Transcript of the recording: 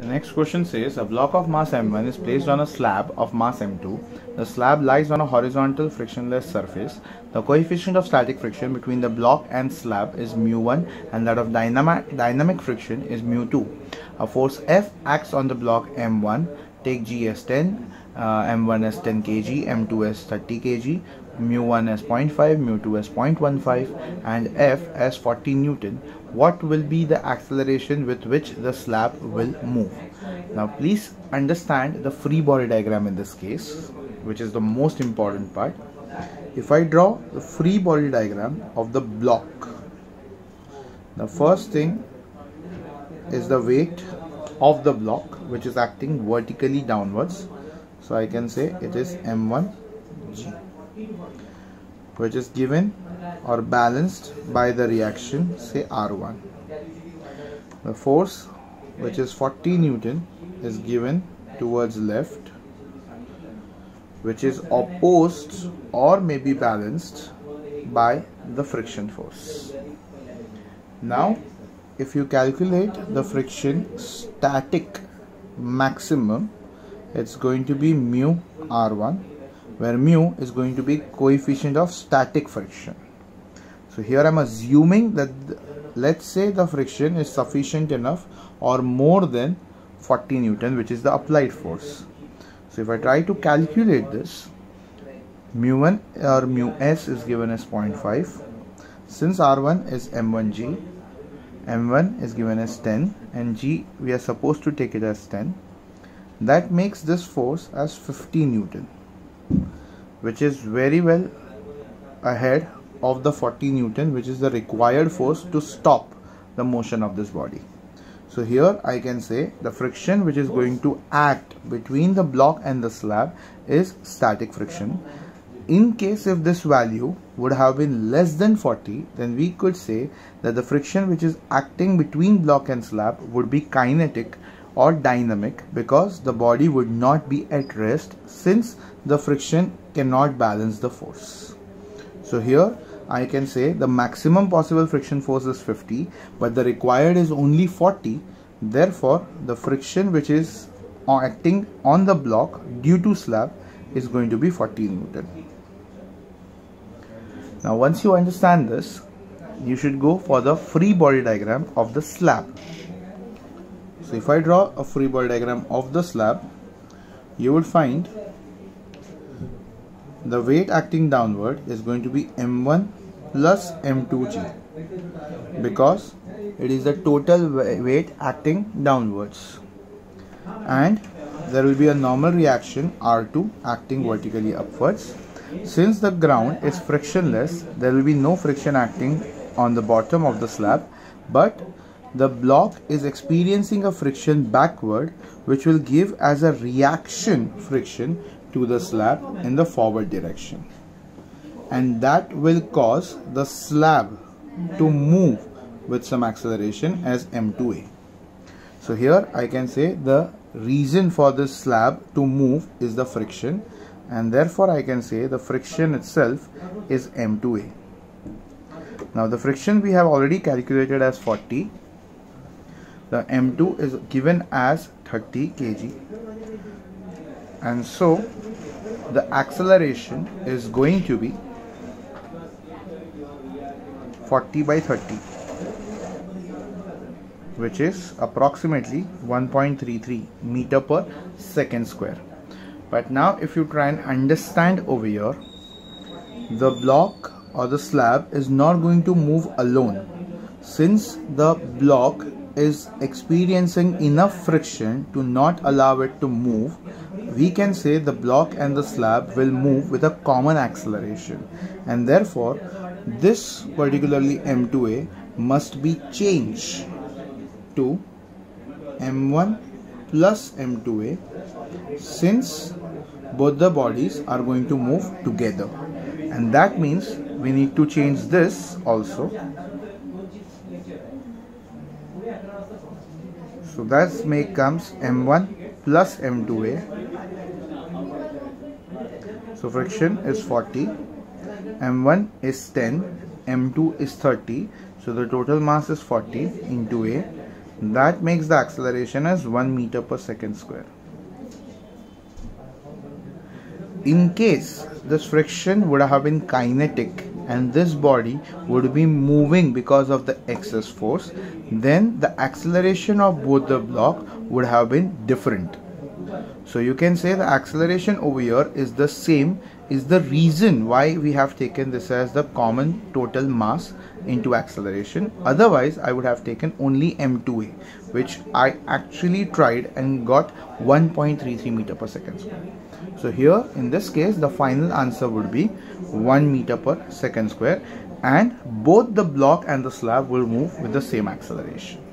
The next question says a block of mass m1 is placed on a slab of mass m2. The slab lies on a horizontal frictionless surface. The coefficient of static friction between the block and slab is mu1 and that of dynamic, dynamic friction is mu2. A force F acts on the block m1. Take G as 10, uh, m1 as 10 kg, m2 as 30 kg, mu1 as 0.5, mu2 as 0.15 and F as 40 Newton what will be the acceleration with which the slab will move. Now please understand the free body diagram in this case which is the most important part. If I draw the free body diagram of the block the first thing is the weight of the block which is acting vertically downwards so I can say it is m1g which is given or balanced by the reaction say R1. The force which is 40 Newton is given towards left which is opposed or may be balanced by the friction force. Now if you calculate the friction static maximum it's going to be mu r1 where mu is going to be coefficient of static friction. So here I'm assuming that let's say the friction is sufficient enough or more than 40 Newton which is the applied force. So if I try to calculate this mu1 or mu s is given as 0.5 since r1 is m1g m1 is given as 10 and g we are supposed to take it as 10 that makes this force as 50 newton which is very well ahead of the 40 Newton which is the required force to stop the motion of this body. So here I can say the friction which is going to act between the block and the slab is static friction. In case if this value would have been less than 40 then we could say that the friction which is acting between block and slab would be kinetic or dynamic because the body would not be at rest since the friction cannot balance the force. So here I can say the maximum possible friction force is 50 but the required is only 40 therefore the friction which is acting on the block due to slab is going to be 40 Newton. Now once you understand this you should go for the free body diagram of the slab. So if I draw a free body diagram of the slab you would find the weight acting downward is going to be m1 plus m2g because it is the total weight acting downwards and there will be a normal reaction R2 acting vertically upwards. Since the ground is frictionless, there will be no friction acting on the bottom of the slab, but the block is experiencing a friction backward which will give as a reaction friction to the slab in the forward direction and that will cause the slab to move with some acceleration as m2a. So here I can say the reason for this slab to move is the friction and therefore I can say the friction itself is m2a. Now the friction we have already calculated as 40. The m2 is given as 30 kg. And so the acceleration is going to be 40 by 30 which is approximately 1.33 meter per second square. But now if you try and understand over here the block or the slab is not going to move alone. Since the block is experiencing enough friction to not allow it to move we can say the block and the slab will move with a common acceleration. And therefore this particularly M2A must be changed to M1 plus M2A since both the bodies are going to move together. And that means we need to change this also so that make comes M1 plus M2A so friction is 40 m1 is 10 m2 is 30 so the total mass is 40 into a. That makes the acceleration as 1 meter per second square. In case this friction would have been kinetic and this body would be moving because of the excess force then the acceleration of both the block would have been different so you can say the acceleration over here is the same is the reason why we have taken this as the common total mass into acceleration otherwise I would have taken only m2a which I actually tried and got 1.33 meter per second. So here in this case the final answer would be 1 meter per second square and both the block and the slab will move with the same acceleration.